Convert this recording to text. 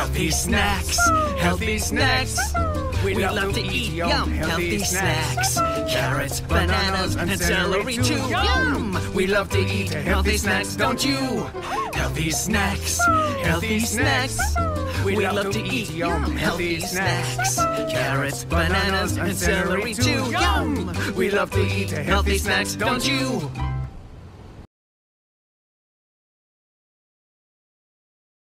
Healthy snacks, healthy snacks. We, love, to eat yum, healthy snacks. Carrots, bananas, and celery too. Yum! We love to eat healthy snacks, don't you? Healthy snacks, healthy snacks. We love to eat yum, healthy snacks. Carrots, bananas, and celery too. Yum! We love to eat healthy snacks, don't you?